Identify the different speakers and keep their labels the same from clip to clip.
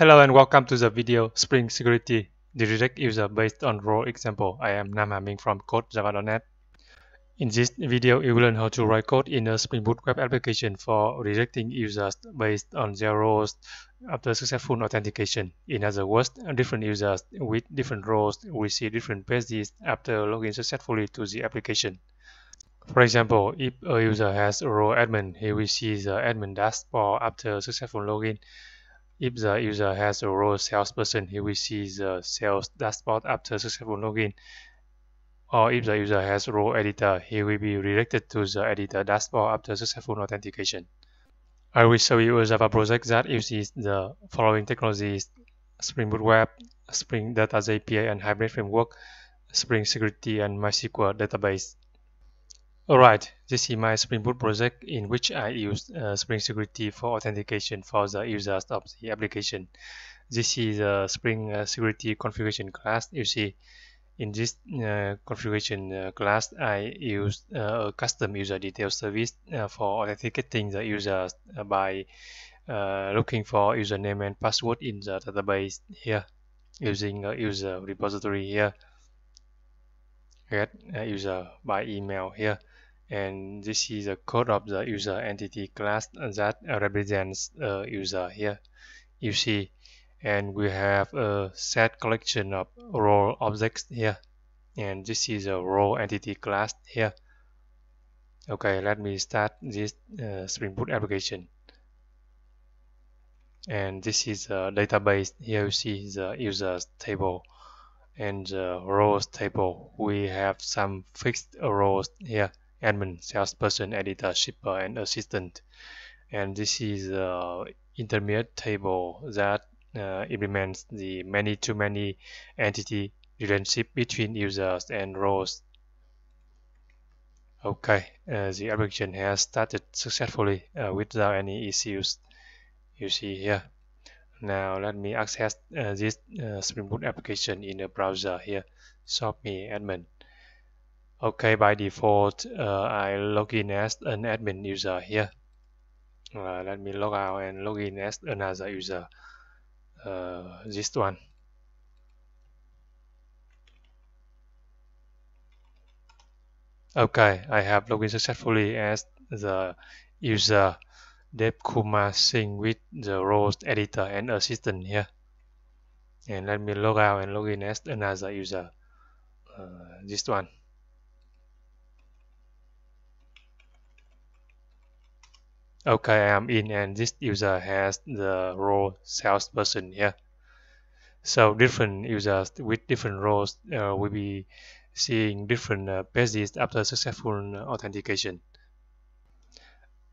Speaker 1: Hello and welcome to the video Spring Security, the redirect user based on role example. I am Nam Hà Minh from CodeJava.net. In this video, you will learn how to write code in a Spring Boot web application for redirecting users based on their roles after successful authentication. In other words, different users with different roles will see different pages after logging successfully to the application. For example, if a user has a role admin, he will see the admin dashboard after successful login. If the user has a role salesperson, he will see the sales dashboard after successful login. Or if the user has role editor, he will be redirected to the editor dashboard after successful authentication. I will show you a Java project that uses the following technologies Spring Boot Web, Spring Data JPA and Hibernate Framework, Spring Security and MySQL database. Alright, this is my Spring Boot project in which I use uh, Spring Security for authentication for the users of the application. This is the Spring uh, Security configuration class. You see, in this uh, configuration uh, class, I use uh, a custom user detail service for authenticating the users by looking for username and password in the database here using a user repository here get user by email here and this is the code of the user entity class that represents a user here you see. And we have a set collection of role objects here and this is a role entity class here. Okay let me start this uh, spring boot application. And this is a database. Here you see the users table and the roles table we have some fixed roles here admin, salesperson, editor, shipper, and assistant. And this is the intermediate table that uh, implements the many-to-many entity relationship between users and roles. Okay, uh, the application has started successfully uh, without any issues. You see here. Now let me access uh, this uh, Spring Boot application in the browser here. me admin. Okay, by default, uh, I log in as an admin user here. Uh, let me log out and log in as another user. Uh, this one. Okay, I have logged in successfully as the user Dev Kumar Singh with the roles editor and assistant here. And let me log out and log in as another user. Uh, this one. Okay, I'm in and this user has the role salesperson here. So different users with different roles uh, will be seeing different uh, pages after successful authentication.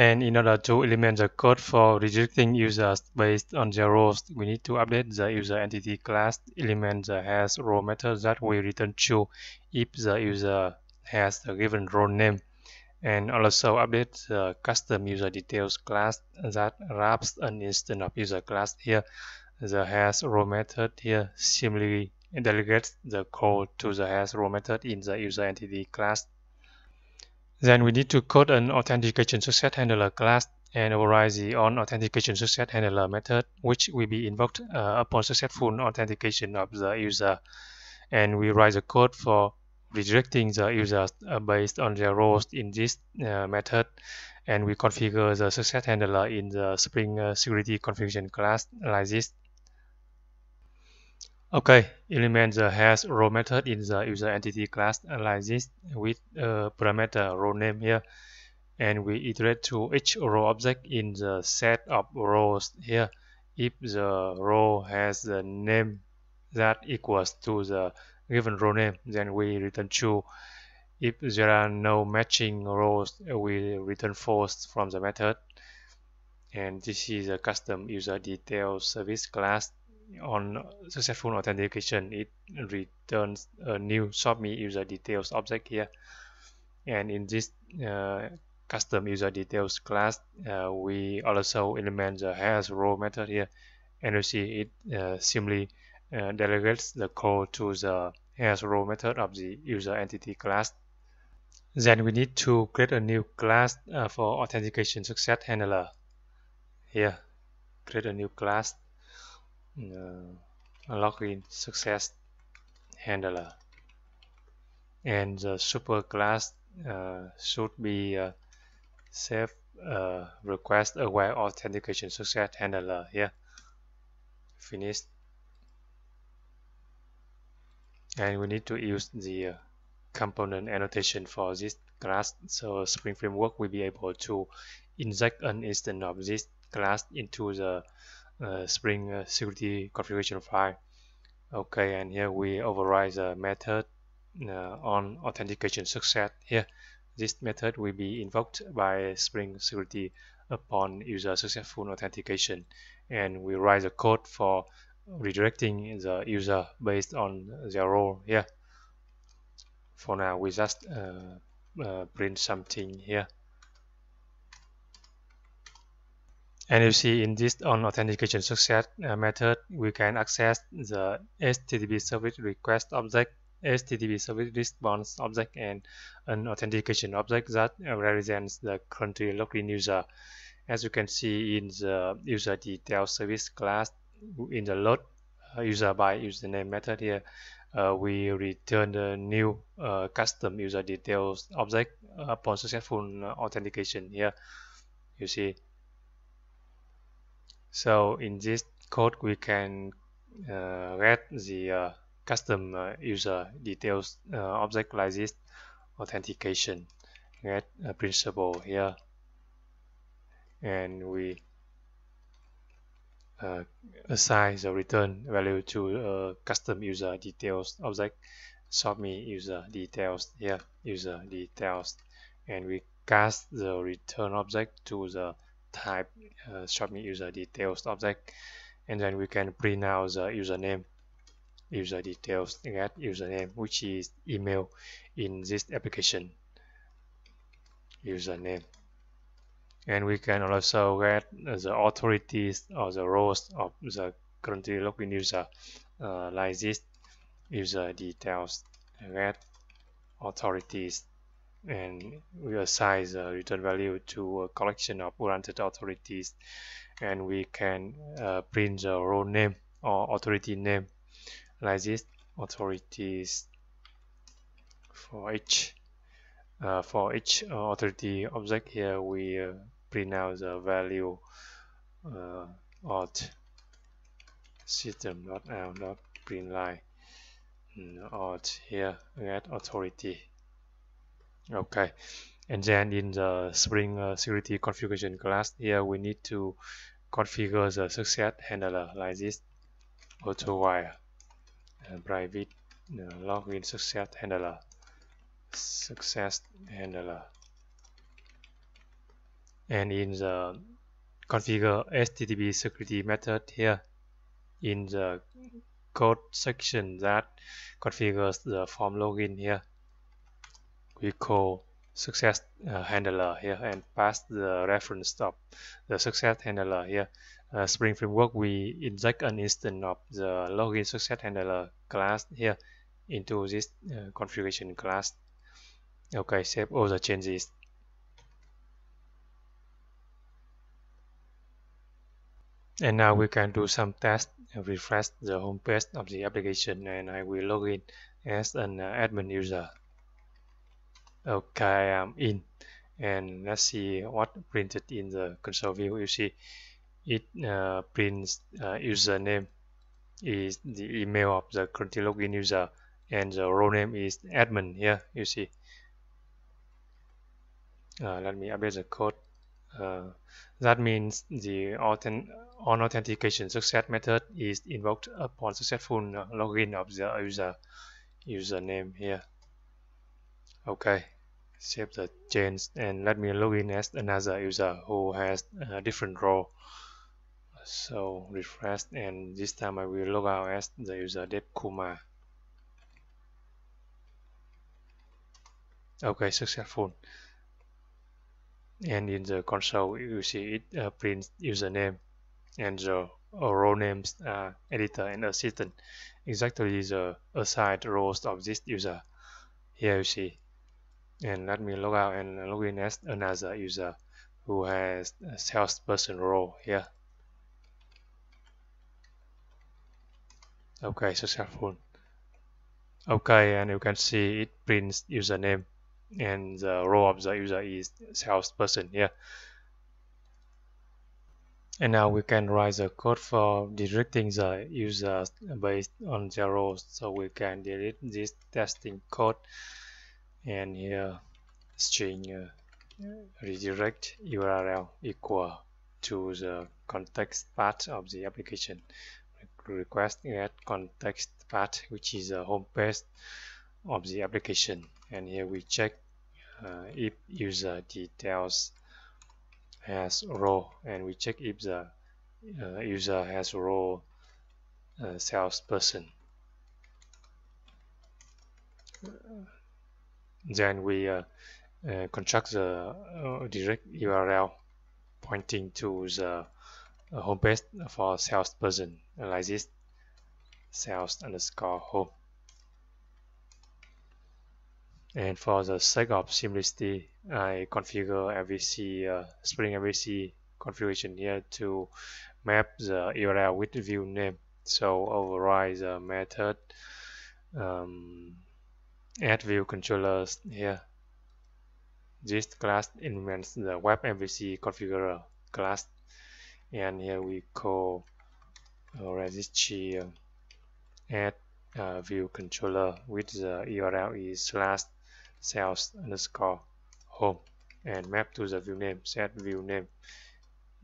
Speaker 1: And in order to implement the code for rejecting users based on their roles, we need to update the user entity class element that has role method that will return true if the user has the given role name. And also update the custom user details class that wraps an instance of user class here. The has role method here similarly delegates the code to the has role method in the user entity class then we need to code an authentication success handler class and override the on authentication success handler method which will be invoked uh, upon successful authentication of the user and we write the code for redirecting the users uh, based on their roles in this uh, method and we configure the success handler in the Spring uh, Security configuration class like this. Okay, implement the has role method in the user entity class like this with a parameter role name here. And we iterate to each row object in the set of rows here. If the row has the name that equals to the given row name then we return true. If there are no matching rows, we return false from the method. And this is a custom user detail service class on successful authentication it returns a new submit user details object here and in this uh, custom user details class uh, we also implement the has role method here and you see it uh, simply uh, delegates the code to the has role method of the user entity class. Then we need to create a new class uh, for authentication success handler. Here, create a new class. Uh, login success handler. And the super class uh, should be uh, save uh, request aware authentication success handler. Here finished. And we need to use the uh, component annotation for this class. So Spring Framework will be able to inject an instance of this class into the Spring uh, security configuration file. Okay and here we override the method uh, on authentication success. Here this method will be invoked by Spring Security upon user successful authentication and we write the code for redirecting the user based on their role here. For now we just uh, uh, print something here and you see in this on authentication success uh, method. We can access the http servlet request object http servlet response object and an authentication object that represents the country login user. As you can see in the user detail service class in the load uh, user by username method here uh, we return the new uh, custom user details object upon successful authentication here. You see so in this code we can uh, get the uh, custom uh, user details object like this authentication get a principal here. And we uh, assign the return value to a custom user details object submit user details here user details. And we cast the return object to the type uh, submit user details object and then we can print out the username user details get username which is email in this application username. And we can also get the authorities or the roles of the currently login user uh, like this user details get authorities and we assign the return value to a collection of granted authorities and we can uh, print the role name or authority name like this authorities for each uh, for each authority object. Here we uh, print out the value uh, auth system dot out dot print line mm, here get authority okay. And then in the spring uh, security configuration class here we need to configure the success handler like this. Auto wire. And private uh, login success handler. Success handler. And in the configure http security method here in the code section that configures the form login here we call success uh, handler here and pass the reference of the success handler here uh, spring framework we inject an instance of the login success handler class here into this uh, configuration class. Okay save all the changes. And now we can do some tests and refresh the home page of the application and I will log in as an admin user okay I'm in. And let's see what printed in the console view. You see it uh, prints uh, username is the email of the currently login user and the role name is admin here you see. Uh, let me update the code. Uh, that means the on authentication success method is invoked upon successful login of the user username here. Okay, save the change and let me log in as another user who has a different role. So refresh and this time I will log out as the user Dev Kumar. Okay, successful and in the console you see it uh, prints username and the role names uh, editor and assistant exactly the assigned roles of this user here you see and let me log out and log in as another user who has a salesperson role here. Okay successful okay and you can see it prints username and the role of the user is salesperson here. And now we can write the code for directing the user based on their roles. So we can delete this testing code and here string uh, redirect url equal to the context path of the application. Request get context path which is the home page of the application. And here we check uh, if user details has role and we check if the uh, user has role uh, salesperson then we uh, uh, construct the uh, direct URL pointing to the home page for salesperson like this sales underscore home. And for the sake of simplicity I configure MVC uh, Spring MVC configuration here to map the URL with the view name. So override the method um, add view controllers here. This class implements the web MVC configurer class and here we call uh, registry uh, add uh, view controller with the URL is slash sales underscore home. And map to the view name set view name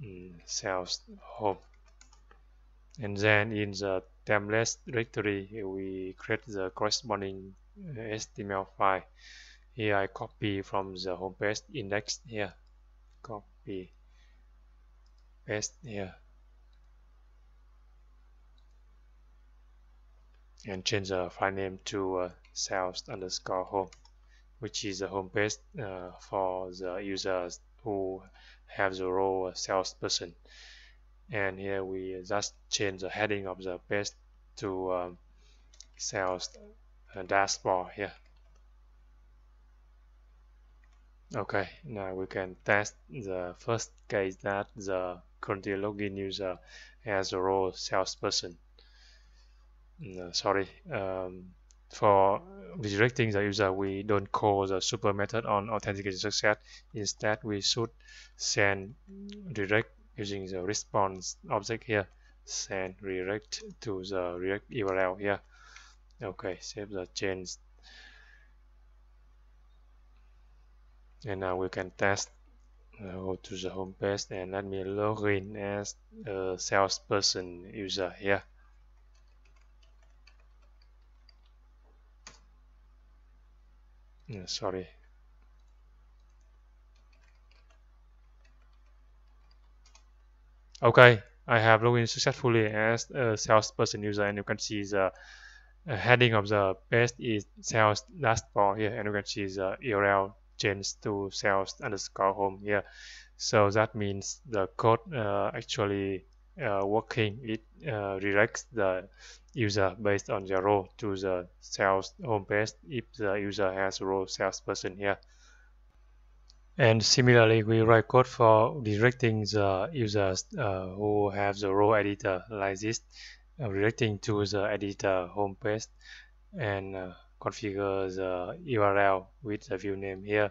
Speaker 1: mm, sales home. And then in the template directory we create the corresponding HTML file. Here I copy from the home page index here. Copy paste here. And change the file name to uh, sales underscore home which is the home page uh, for the users who have the role salesperson. And here we just change the heading of the page to um, sales dashboard here okay now we can test the first case that the currently login user uh, has a role salesperson. No, sorry um, for redirecting the user we don't call the super method on authentication success. Instead we should send direct using the response object here send redirect to the redirect url here okay save the change. And now we can test uh, go to the home page and let me log in as a salesperson user here. Yeah, sorry. Okay I have logged in successfully as a salesperson user and you can see the heading of the page is sales last dashboard here and you can see the URL change to sales underscore home here. So that means the code uh, actually uh, working it uh, redirects the user based on the role to the sales home page if the user has role salesperson here. And similarly, we write code for directing the users uh, who have the role editor like this, uh, redirecting to the editor home homepage and uh, configure the URL with the view name here.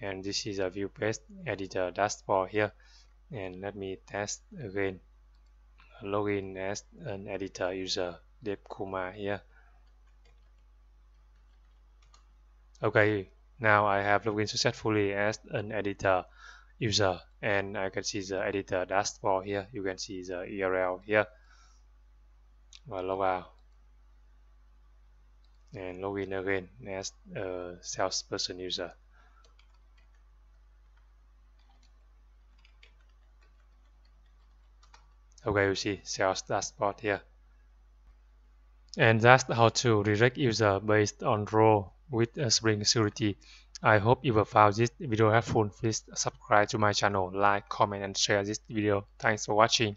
Speaker 1: And this is a view page editor dashboard here. And let me test again. Login as an editor user Dev Kumar here. Okay, now I have logged in successfully as an editor user and I can see the editor dashboard here. You can see the URL here. Out and log in again as a salesperson user. Okay, you see sales dashboard here. And that's how to redirect user based on role with a Spring Security. I hope you will found this video helpful. Please subscribe to my channel, like, comment, and share this video. Thanks for watching.